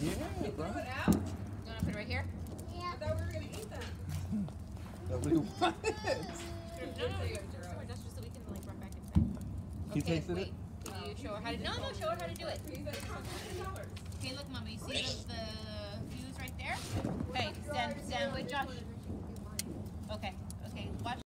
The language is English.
Yeah, you bro. it out? You want to put it right here? Yeah. I thought we were gonna eat them. Nobody wants it. No, no, no. Just just so we can like run back inside. He Okay, tasted wait. it? Can you show her how to? No, no, show her how to do it. Okay, look, Mama. You see the, the fuse right there? Okay, stand, stand with Josh. Okay, okay. Watch.